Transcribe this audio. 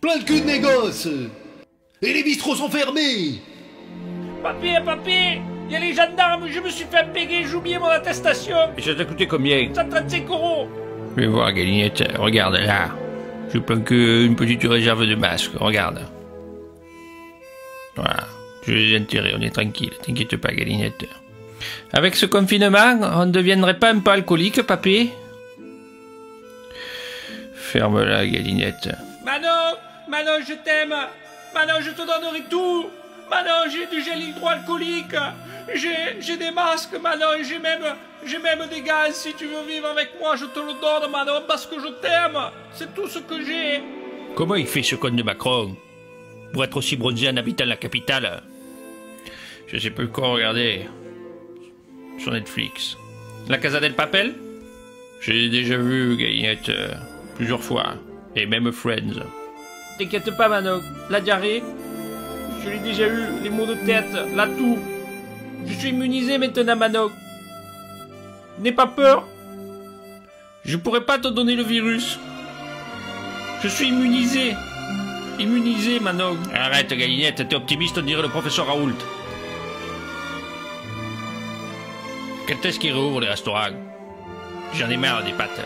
Plein de cul de négoce Et les bistrots sont fermés Papier, papier Il y a les gendarmes, je me suis fait péguer, j'ai oublié mon attestation Et ça t'a coûté combien? 135 euros Je vais voir, Galinette. Regarde là. Je prends qu'une petite réserve de masque. Regarde. Voilà. Je les intérêts, on est tranquille. T'inquiète pas, Galinette. Avec ce confinement, on ne deviendrait pas un peu alcoolique, papy Ferme-la, Galinette. Manon Manon, je t'aime Manon, je te donnerai tout Manon, j'ai du gel hydroalcoolique J'ai des masques, Manon, j'ai même, même des gaz. Si tu veux vivre avec moi, je te le donne, Manon, parce que je t'aime C'est tout ce que j'ai Comment il fait ce con de Macron Pour être aussi bronzé en habitant la capitale? Je sais plus quoi regarder. Sur Netflix. La Casa del Papel? J'ai déjà vu, Galinette, euh, plusieurs fois. Et même Friends. T'inquiète pas, Manon, la diarrhée, je l'ai déjà eu, les maux de tête, la toux. Je suis immunisé maintenant, Manon. N'aie pas peur. Je pourrais pas te donner le virus. Je suis immunisé. Immunisé, Manon. Arrête, Galinette, t'es optimiste, on dirait le professeur Raoult. Quand est-ce qu'ils rouvrent les restaurants? J'en ai marre des pâtes.